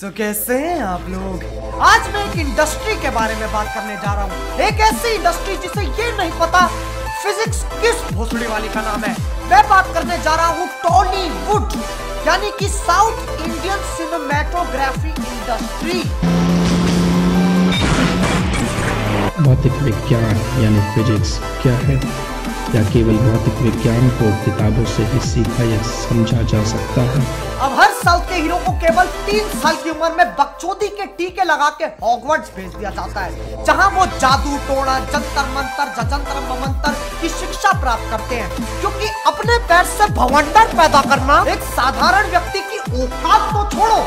तो कैसे हैं आप लोग? आज मैं एक इंडस्ट्री के बारे में बात करने जा रहा हूँ। एक ऐसी इंडस्ट्री जिसे ये नहीं पता फिजिक्स किस भोसड़ी वाली का नाम है। मैं बात करने जा रहा हूँ टॉलीवुड यानी कि साउथ इंडियन सिनेमेटोग्राफी इंडस्ट्री भौतिक विज्ञान, यानी फिजिक्स क्या है? या केवल भौतिक विज्ञान को किताबों से ही सीखा या समझा जा सकता है? अब हर साल के हीरो को केवल तीन साल की उम्र में बकचोदी के टीके लगा के हॉगवर्ट्स भेज दिया जाता है, जहाँ वो जादू, टोना, जंतर, मंतर, जजंतर, ममंतर की शिक्षा प्राप्त करते हैं। क्योंकि अपने पैर से भवंडर पैदा करना एक साधारण व्यक्ति की औकात को छोड़ो,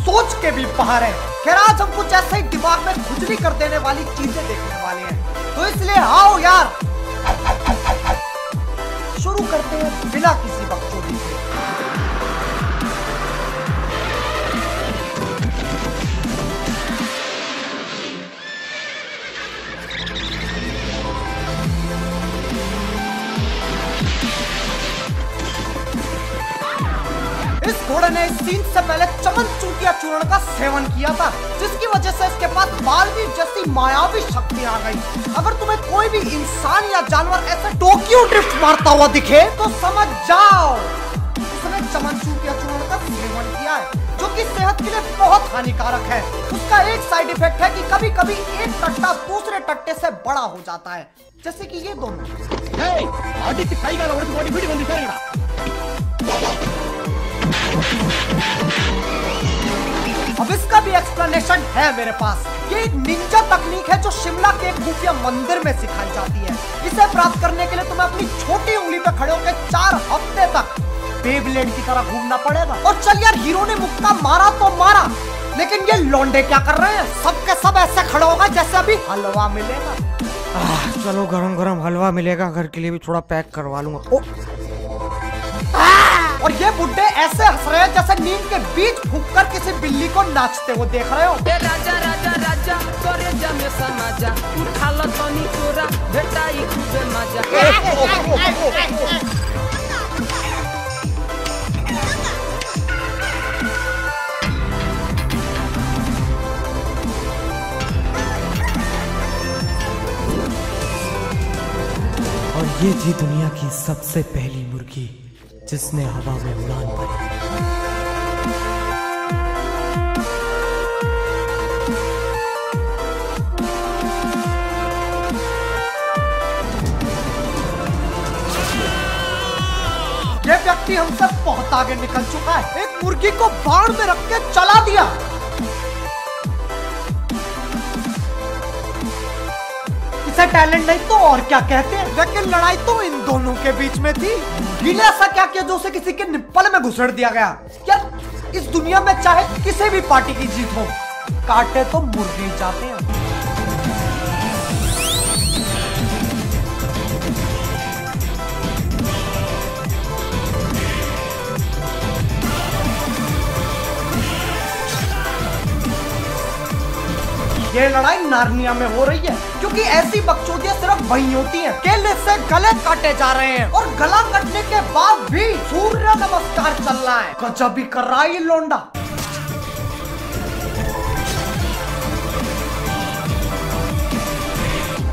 सोच के भी बाहर है। खैर, आज हम कुछ ऐसे ही दिमाग में खुजली कर देने वाली चीज़ें देखने वाले हैं। तो इसलिए आओ यार शुरू करते हैं बिना किसी बकचोदी के। इस घोड़े ने इस सीन से पहले चमन या चूर्ण का सेवन किया था, जिसकी वजह से इसके पास बालवीर जैसी मायावी शक्ति आ गई। अगर तुम्हें कोई भी इंसान या जानवर ऐसे टोक्यो ड्रिफ्ट मारता हुआ दिखे तो समझ जाओ। उसने चमन या चूर्ण का सेवन किया है, जो कि सेहत के लिए बहुत हानिकारक है। उसका एक साइड इफ़ेक्ट है कि कभी कभी एक टट्टा दूसरे टट्टे से बड़ा हो जाता है, जैसे कि ये दोनों। अब इसका भी एक्सप्लेनेशन है मेरे पास। ये एक निंजा तकनीक है जो शिमला के एक मंदिर में सिखाई जाती है। इसे प्राप्त करने के लिए तुम्हें अपनी छोटी उंगली पे खड़े होकर चार हफ़्ते तक बेबलेट की तरह घूमना पड़ेगा। और चल यार हीरो ने मुक्का मारा तो मारा। लेकिन ये लौंडे क्या कर रहे हैं? सबके सब ऐसे खड़े होगा जैसे अभी हलवा मिलेगा। आह, चलो गरम गरम हलवा मिलेगा। घर के लिए भी थोड़ा पैक करवा लूँगा। ओ, और ये बुड्ढे ऐसे हंस रहे हैं जैसे नींद के बीच फूक कर किसी बिल्ली को नाचते हुए देख रहे हो। राजा राजा राजा करे जमे समाजा। उठाल तनी तोरा भेटाई खूबे मज़ा। और ये थी दुनिया की सबसे पहली मुर्गी। जिसने हवा में उड़ान भरी। ये व्यक्ति हमसे बहुत आगे निकल चुका है। एक मुर्गी को बाढ़ में रख के चला दिया। इसे टैलेंट नहीं तो और क्या कहते हैं? लेकिन लड़ाई तो इन दोनों के बीच में थी। गिले ऐसा क्या किया जो उसे किसी के निपल में घुसड़ दिया गया? क्या इस दुनिया में चाहे किसी भी पार्टी की जीत हो, काटे तो मुर्गे जाते हैं। ये लड़ाई नार्निया में हो रही है, क्योंकि ऐसी बकचोदियाँ सिर्फ़ वही होती हैं। केले से गले काटे जा रहे हैं और गला कटने के बाद भी सूर्य नमस्कार चल रहा है। गजब भी कर रहा है लोंडा।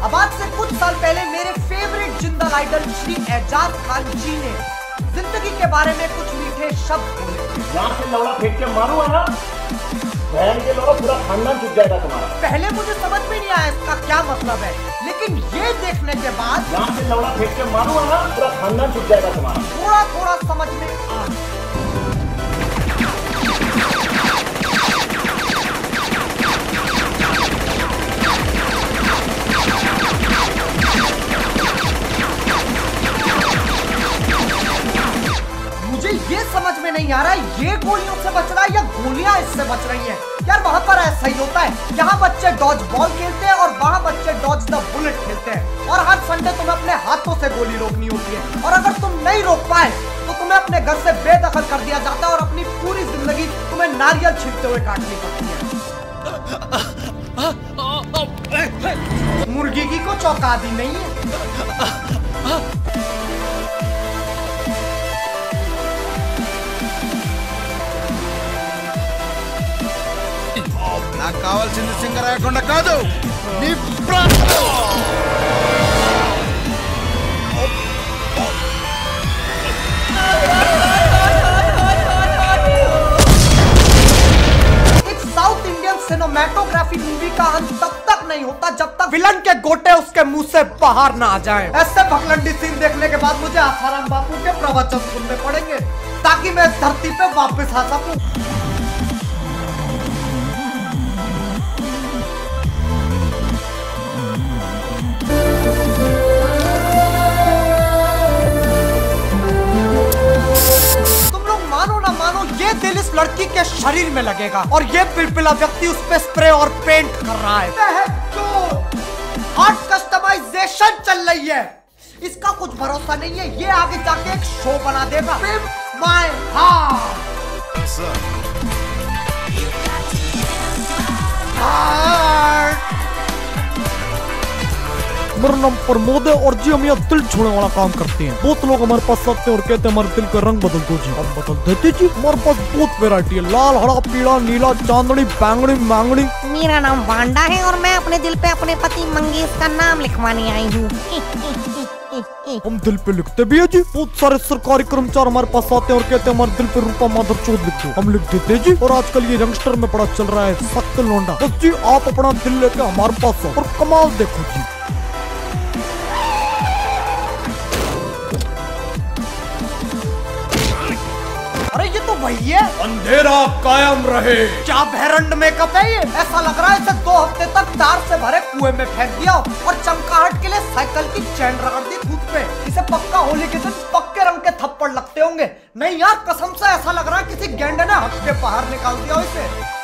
अब आज से कुछ साल पहले मेरे फेवरेट जिंदल आइडल श्री एजाज खान जी ने ज़िंदगी के बारे में कुछ मीठे शब्द बोले। यहाँ से लौड़ा फेंक के मारूँगा ना बहन के लोग पूरा खानदान चुप जाएगा तुम्हारा। पहले मुझे समझ में नहीं आया इसका क्या मतलब है लेकिन ये देखने के बाद यहाँ से लौड़ा फेंक के मारूँगा ना पूरा खानदान चुप जाएगा तुम्हारा। थोड़ा थोड़ा समझ में आ ये समझ में नहीं आ रहा है ये गोलियों से बच रहा है या गोलियाँ इससे बच रही हैं? यार वहाँ पर ऐसा ही होता है यहाँ बच्चे डॉज बॉल खेलते हैं और वहाँ बच्चे डॉज द बुलेट खेलते हैं। और हर संडे तुम्हें अपने हाथों से गोली रोकनी होती है। और अगर तुम नहीं रोक पाए तो तुम्हें अपने घर से बेदखल कर दिया जाता है और अपनी पूरी ज़िंदगी तुम्हें नारियल छीनते हुए काटनी पड़ती है। मुर्गी की को चौका दी नहीं है। కావాల్సింది సింగరాయకొండ కాదు నీ ప్రాణం एक साउथ इंडियन सिनेमेटोग्राफी मूवी का अंत तब तक नहीं होता जब तक विलन के गोटे उसके मुंह से बाहर ना आ जाए ऐसे भगलंडी सीन देखने के बाद मुझे आसाराम बापू के प्रवचन सुनने पड़ेंगे ताकि मैं इस धरती पे वापस आ सकूं लड़की के शरीर में लगेगा और ये पिलपिला व्यक्ति उस पर स्प्रे और पेंट कर रहा है। हॉट कस्टमाइजेशन चल रही है। इसका कुछ भरोसा नहीं है। ये आगे जाके एक शो बना देगा। माय हार्ट मेरा नाम प्रमोद है और जी हम यहाँ दिल छोड़ने वाला काम करते हैं। बहुत लोग हमारे पास आते हैं और कहते हैं हमारे दिल का रंग बदल दो जी। हम बदल देते जी। हमारे पास बहुत वेरायटी है। लाल हरा पीला नीला चांदनी बैंगनी मैंगनी। मेरा नाम वांडा है और मैं अपने दिल पे अपने पति मंगेश का नाम लिखवाने आई हूँ। हम दिल पे लिखते भी है जी। बहुत सारे सरकारी कर्मचारी हमारे पास आते हैं और कहते हैं हमारे दिल पे रूपा माधव चौथ लिख दो। हम लिख देते जी। और आजकल ये यंगस्टर में बड़ा चल रहा है सख्त लोंडा। बस जी आप अपना दिल लेके हमारे पास आओ और कमाल देखो जी। अरे ये वही है अंधेरा कायम रहे। क्या भैरंड मेकअप है ये? ऐसा लग रहा है इसे दो हफ़्ते तक तार से भरे कुएँ में फेंक दिया और चमकाहट के लिए साइकिल की चैन रगड़ दी खुद पे। इसे पक्का होली के दिन पक्के रंग के थप्पड़ लगते होंगे। नहीं यार कसम से ऐसा लग रहा है किसी गेंडे ने हफ़्ते बाहर निकाल दिया इसे।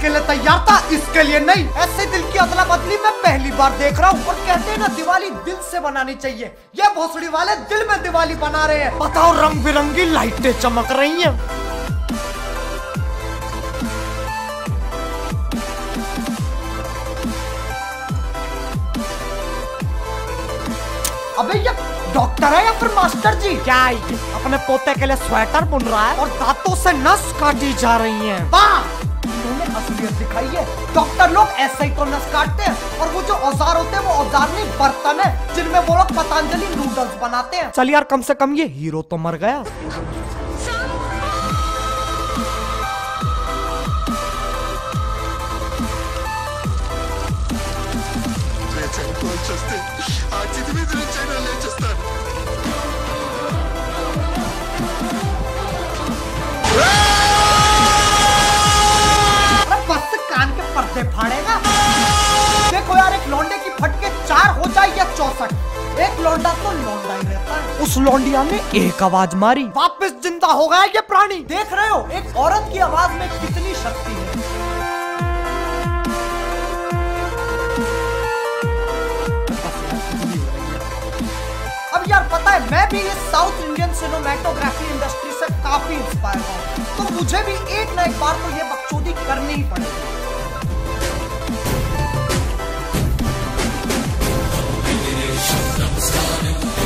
के अंत के लिए तैयार था इसके लिए नहीं। ऐसे दिल की अदला बदली मैं पहली बार देख रहा हूँ कहते हैं ना दिवाली दिल से बनानी चाहिए। ये भोसड़ी वाले दिल में दिवाली बना रहे हैं। बताओ रंग बिरंगी लाइटें चमक रही हैं। अबे ये डॉक्टर है या फिर मास्टर जी? क्या ये अपने पोते के लिए स्वेटर बुन रहा है। और दांतों से नस काटी जा रही है। वाह! है डॉक्टर लोग ऐसे ही तो नस काटते हैं और वो जो औज़ार होते हैं, वो औज़ार नहीं बर्तन है, जिनमें वो लोग पतंजलि नूडल्स बनाते हैं। चल यार, कम से कम ये हीरो तो मर गया। एक लौंडा तो लौंडा ही रहता है। उस लौंडिया ने एक आवाज़ मारी। वापस ज़िंदा हो गया ये प्राणी। देख रहे हो एक औरत की आवाज़ में कितनी शक्ति है। अब यार पता है मैं भी इस साउथ इंडियन सिनेमेटोग्राफी इंडस्ट्री से काफ़ी इंस्पायर हूँ। तो मुझे भी एक ना एक बार तो ये बकचोदी करनी ही पड़ेगी। मैं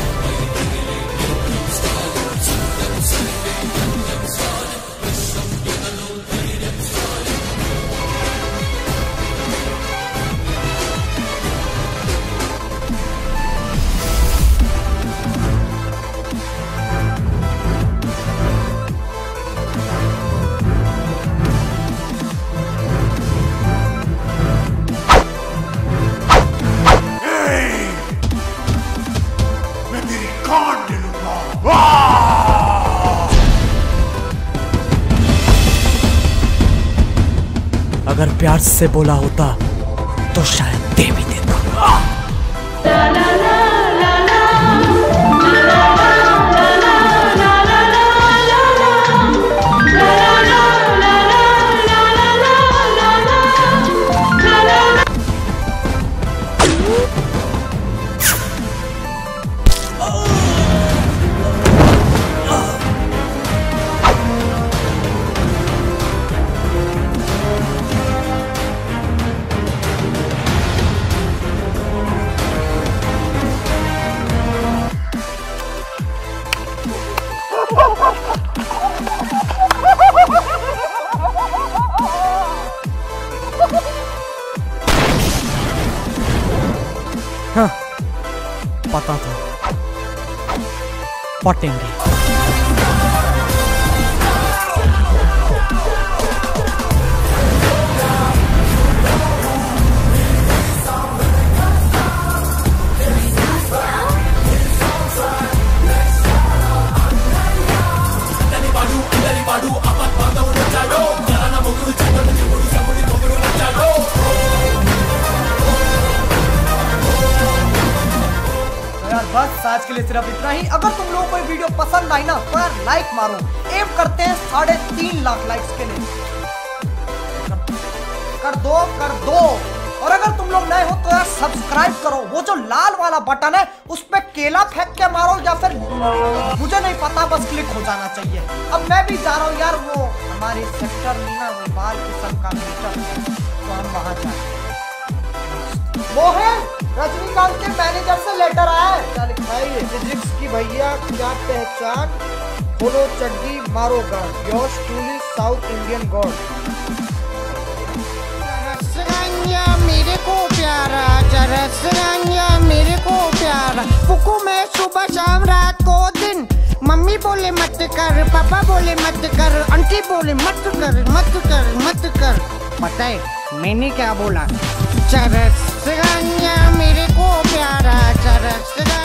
से बोला होता तो शायद पटेंगे आज के लिए सिर्फ़ इतना ही। अगर तुम लोगों को वीडियो पसंद आई ना तो यार लाइक मारो। एम करते हैं साढ़े तीन लाख लाइक्स के लिए। कर, दो कर दो। और अगर तुम लोग नए हो तो यार सब्सक्राइब करो। वो जो लाल वाला बटन है उस पर केला फेंक के मारो या फिर मुझे नहीं पता बस क्लिक हो जाना चाहिए। अब मैं भी जा रहा हूँ यार वो हमारे सेक्टर मीना बाल किस्म का मीटर तो हम वहाँ जा रहे हैं मोहन रजनीकांत के मैनेजर से लेटर आया है। क्या लिखा है ये फिजिक्स की भैया क्या पहचान? खोलो चड्डी मारो टूली साउथ इंडियन गॉड मेरे को प्यारा रसगंजा मेरे को प्यारा। फुकू मैं सुबह शाम रात को दिन। मम्मी बोले मत कर पापा बोले मत कर आंटी बोले मत कर मत कर मत कर। पता है मैंने क्या बोला? चरस गंजा मेरे को प्यारा गंजा